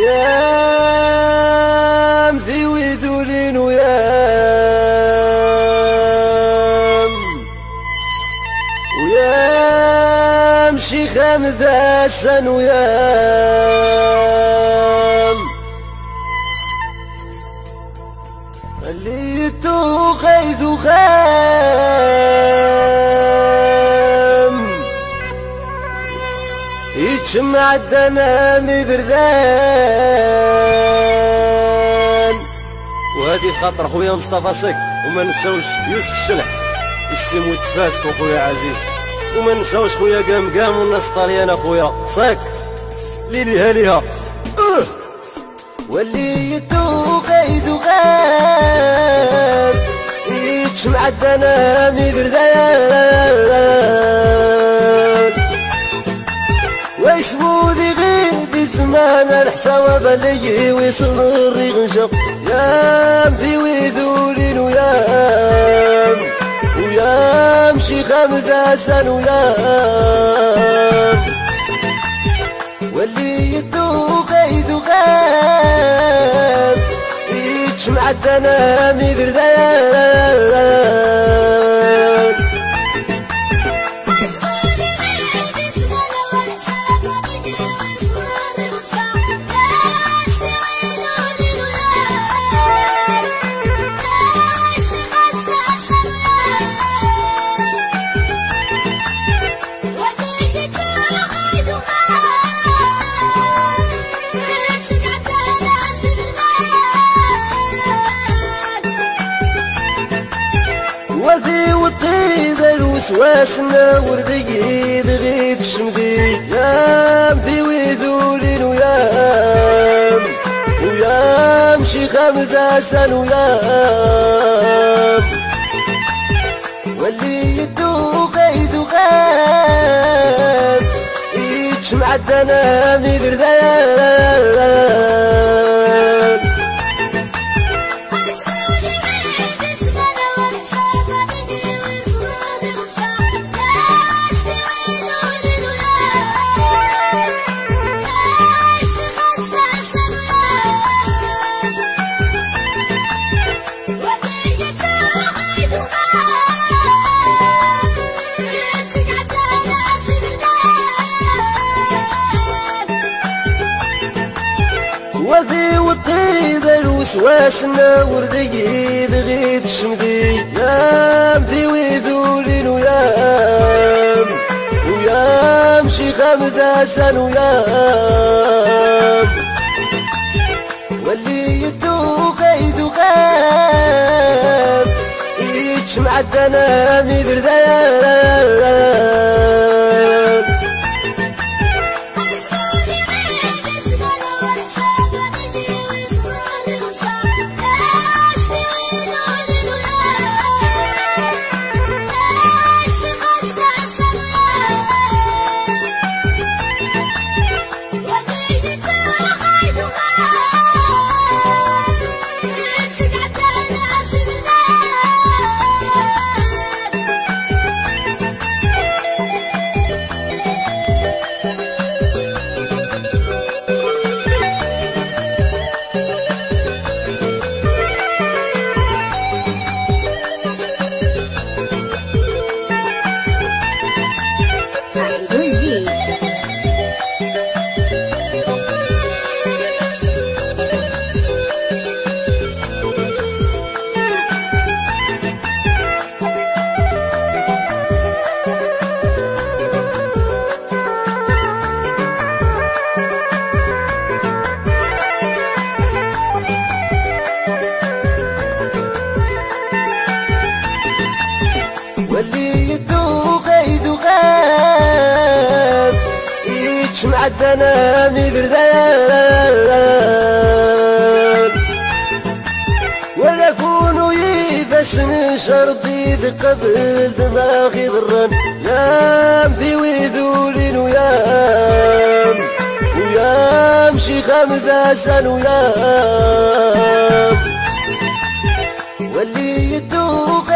يا مذيوي ذولين ويام. ويام شيخ مذاسن ويام. اللي تو خيذ يجمع الدنامي بردان. وهذه خاطر خويا مصطفى سك وما نساوش يوسف الشلح. السيم وتفات خويا عزيز. وما نساوش خويا قام قام والناس طاليان أخويا. صاك ليلي هاليها. أه. واللي يتوق يذوق غاب يجمع الدنامي بردان. ويسمو ذي زمان الحساوة بلي ويصغر يغنشق يام ذي ويذولين ويام ويام شيخ مداسن ويام. واللي يدوق يذوق غاب يجمع الدنامي بردان الوسواس وردي ذغيد الشمذي يام ذي وذولين ويام. ويام شيخ مداسن ويام. واللي يدوق يذوق يجمع الدنامي بردان وطيد الوسواس وردي ذغيد الشمذي يام ذي وذولين ويام. ويام شيخ مداسن ويام. واللي يدوق يذوق يجمع الدنامي بردان. الدنامي بردان ولا فونو يبسن شربي ذي قبل دماغي ضرن يام ذي وذولين ويام. ويام شيخ مداسن ويام. واللي يدوق.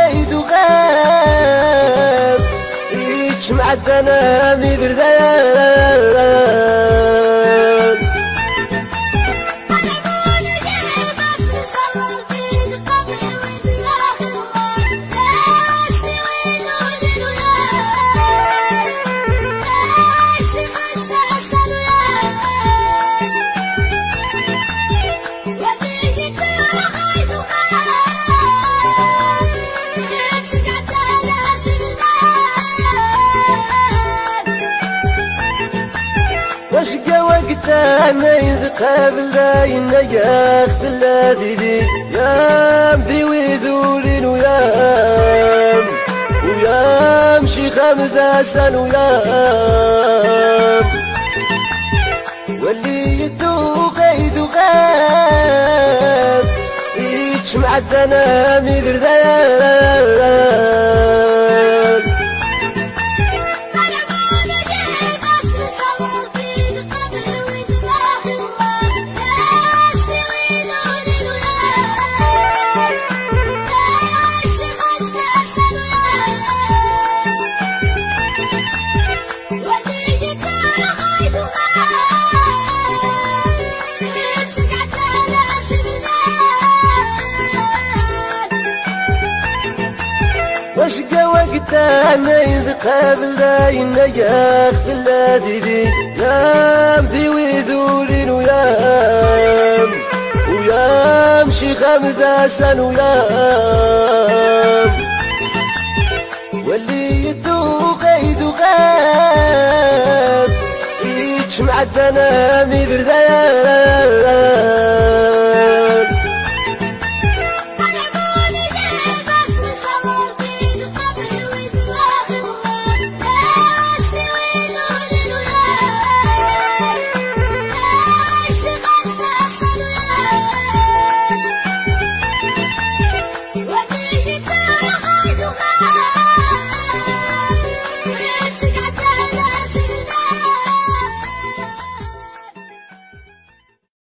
يذوق يجمع الدنامي بردان إذ قابل داين نجاخ ثلاثي دي يام ذي ذولين ويام ويام شي خمسة سن ويام واللي يدوق يدوق يتشمع الدنامي بردان وشقى وقتها إذ قابل داين نجاخ ثلاثي دي يام ذي وذولين ويام. ويام شي خمسة سن ويام. واللي يدوق يدوق يتشمع الدنامي بردان